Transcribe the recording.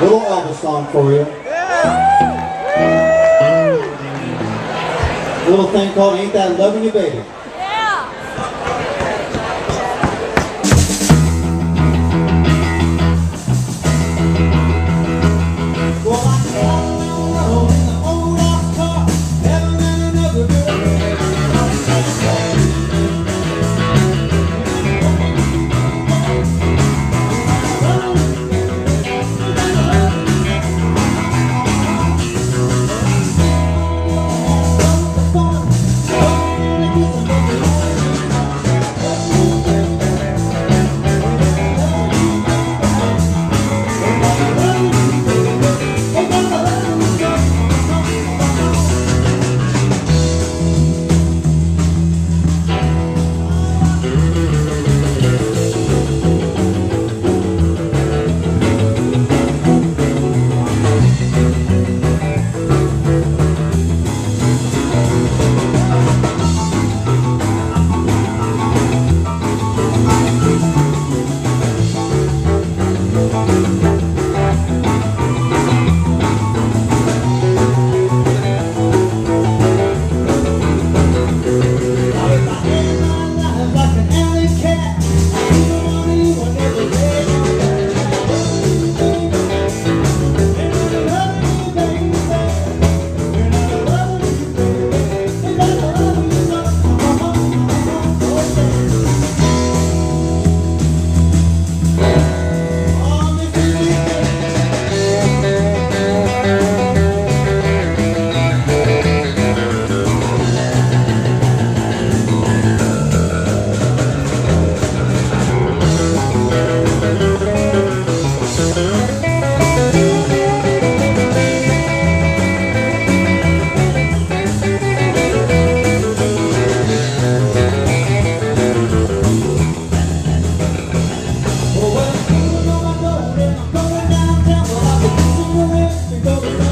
Little Elvis song for you. Yeah. Little thing called Ain't That Loving You Baby. the